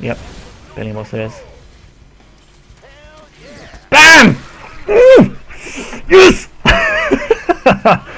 Yep. Billy Muscle is. BAM! Yes!